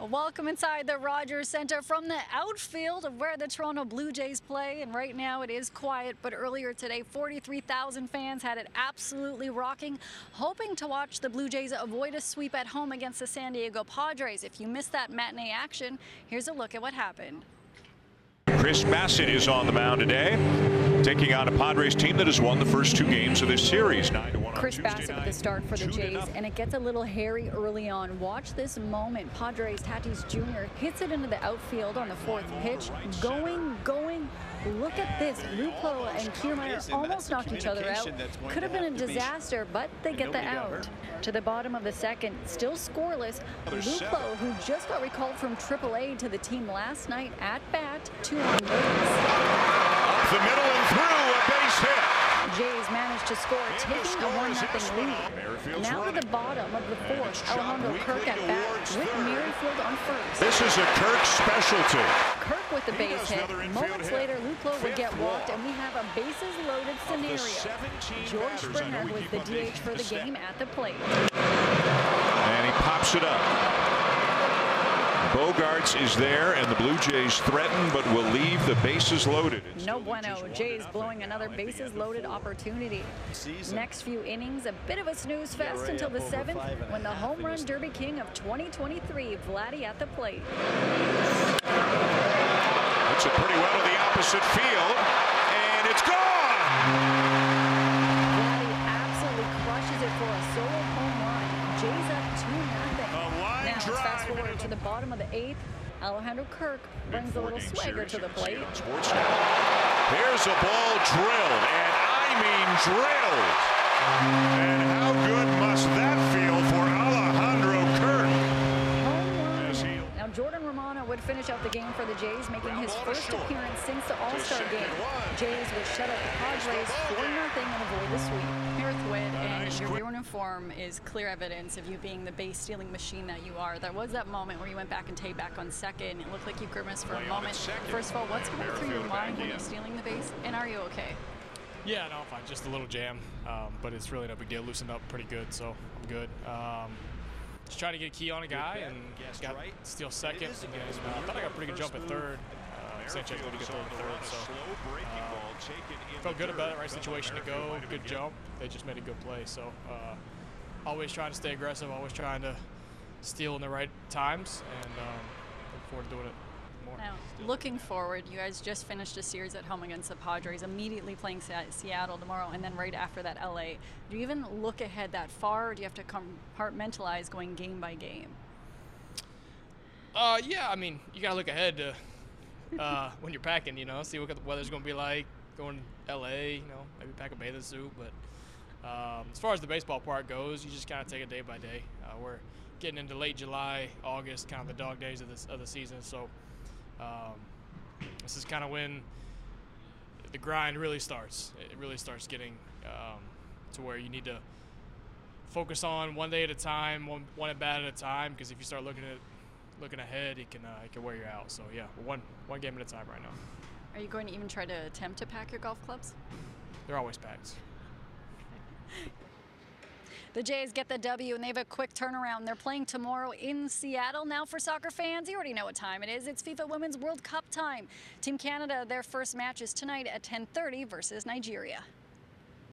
Welcome inside the Rogers Center from the outfield of where the Toronto Blue Jays play. And right now it is quiet, but earlier today, 43,000 fans had it absolutely rocking, hoping to watch the Blue Jays avoid a sweep at home against the San Diego Padres. If you missed that matinee action, here's a look at what happened. Chris Bassitt is on the mound today, taking on a Padres team that has won the first two games of this series. 9 to 1 Chris Bassitt with the start for the Jays, and it gets a little hairy early on. Watch this moment. Padres Tatis Jr. hits it into the outfield on the fourth pitch. Going, going. Look at this. Luplow and Kiermaier almost knocked each other out. Could have been a disaster, but they get the out. To the bottom of the second, still scoreless. Luplow, who just got recalled from AAA to the team last night at bat, two on base. Up the middle and through, a base hit. Jays managed to score, taking a 1-0 lead. Now to the bottom of the fourth, Alejandro Kirk at bat with Merrifield on first. This is a Kirk specialty. Kirk with the base hit. Moments later, Luplow would get walked, and we have a bases-loaded scenario. George Springer with the DH for the game at the plate. And he pops it up. Bogaerts is there, and the Blue Jays threaten, but will leave the bases loaded. No bueno. Jays blowing another bases loaded opportunity. Next few innings, a bit of a snooze fest until the seventh, when the home run derby king of 2023, Vladdy at the plate. Hits it pretty well to the opposite field, and it's gone. Vladdy absolutely crushes it for a solo home run. Jays up 2 0 Now fast forward to the bottom of the eighth. Alejandro Kirk brings a little swagger to the plate. Here's a ball drilled, and I mean drilled. And how good must that feel for Alejandro Kirk? Home As run. he- Now Jordan Romano would finish out the game for the Jays, making his first appearance since the All-Star game. Jays would shut out the Padres 4 0 and avoid the sweep. Here with Whit, and nice your quick- uniform is clear evidence of you being the base stealing machine that you are. There was that moment where you went back and tagged back on second. It looked like you grimaced for a Play on at moment. First of all, what's going through your mind when you're stealing the base? And are you okay? Yeah, no, I'm fine. Just a little jam, um, but it's really no big deal. Loosened up pretty good, so I'm good. Um, just trying to get a key on a guy and got steal second. And uh, I thought I got a pretty good jump at third. Uh, Sanchez really good throw at third, so uh, felt good about it. Right situation to go. Good jump. They just made a good play. So uh, always trying to stay aggressive. Always trying to steal in the right times, and um, look forward to doing it more. Now, looking forward, you guys just finished a series at home against the Padres, immediately playing Seattle tomorrow, and then right after that, LA. Do you even look ahead that far, or do you have to compartmentalize going game by game? Uh, yeah, I mean, you gotta look ahead to uh, when you're packing, you know, see what the weather's gonna be like. Going to LA, you know, maybe pack a bathing suit. But um, as far as the baseball part goes, you just kind of take it day by day. Uh, we're getting into late July, August, kind of the dog days of this of the season. So um, this is kind of when the grind really starts. It really starts getting um, to where you need to focus on one day at a time, one one at bat at a time. Because if you start looking at looking ahead, it can uh, it can wear you out. So yeah, one one game at a time right now. Are you going to even try to attempt to pack your golf clubs? They're always packed. The Jays get the W and they have a quick turnaround. They're playing tomorrow in Seattle. Now, for soccer fans, you already know what time it is. It's FIFA Women's World Cup time. Team Canada, their first match is tonight at 10:30 versus Nigeria.